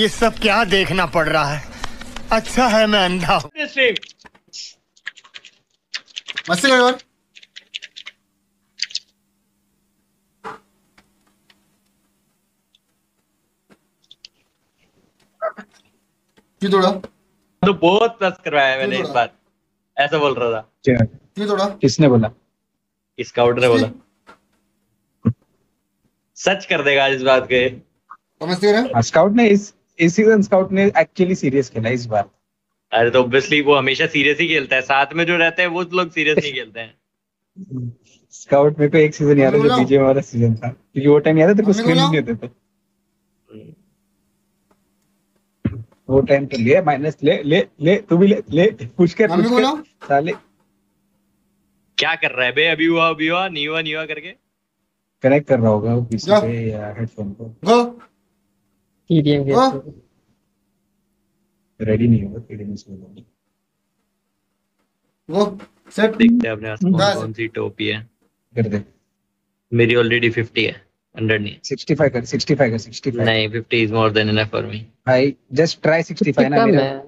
ये सब क्या देखना पड़ रहा है? अच्छा है मैं अंधा हूँ। क्यों तोड़ा। तो बहुत प्लस करवाया मैंने इस बार। ऐसा बोल रहा था। क्यों तोड़ा। किसने बोला? स्काउट ने बोला। सच कर देगा इस बात के। तो है? हाँ, स्काउट ने इस इस सीज़न स्काउट ने एक्चुअली सीरियस खेला इस बार। अरे तो ऑब्वियसली वो हमेशा सीरियस ही खेलता है। साथ में जो रहते हैं वो लोग सीरियस नहीं खेलते हैं। स्काउट में को एक सीज़न याद है जो। बीजे वाला सीज़न था। क्योंकि वो टाइम याद है तेरे को स्क्रीन नहीं होते थे। वो टाइम तो ले माइनस ले ले ले तू भी ले ले पुश कर पुश कर। साले। क्या कर रहा है बे? अभी हुआ अभी हुआ नहीं हुआ नहीं हुआ करके? कनेक्ट कर रहा होगा वो पीसी। पे या हेडफोन को। गो टीडीएम के रेडी नहीं होगा टीडीएम से वो सेट देखते हैं अपने पास कौन सी टोपी है कर दे। मेरी ऑलरेडी 50 है 100 नहीं 65 कर 65 कर 65 नहीं 50 is more than enough for me भाई जस्ट ट्राई 65 ना मेरा। है